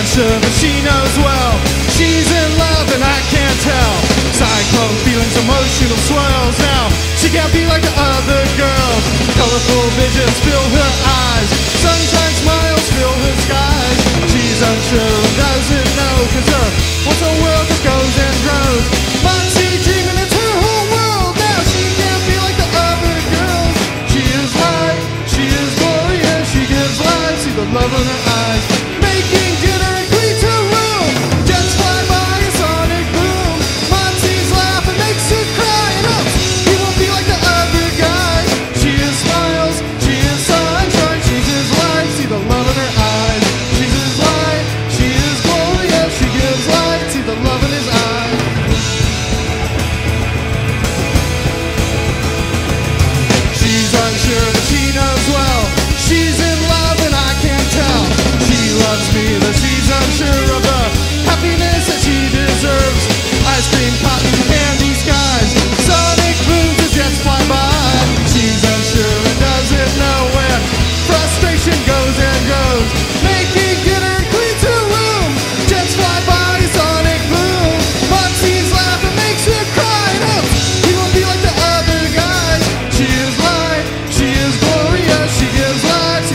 unsure, but she knows well. She's in love and I can't tell. Cyclone feelings, emotional swirls now. She can't be like the other girls. Colorful visions fill her eyes. Sunshine smiles fill her skies. She's unsure and doesn't know, cause her what's world just goes and grows. Moxie dreaming it's her whole world now. She can't be like the other girls. She is light, she is glorious, she gives life. See the love in her eyes. Making dinner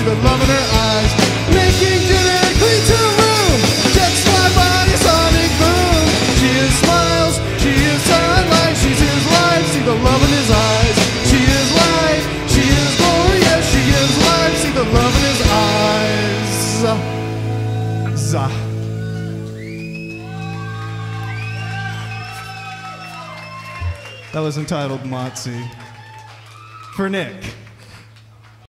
the love in her eyes. Making dinner cleans her room. Jets fly by, sonic boom. She is smiles, she is sunlight, she's his life. See the love in his eyes. She is light, she is glorious, she gives life. See the love in his eyes. Zah. That was entitled Moxie. For Nick.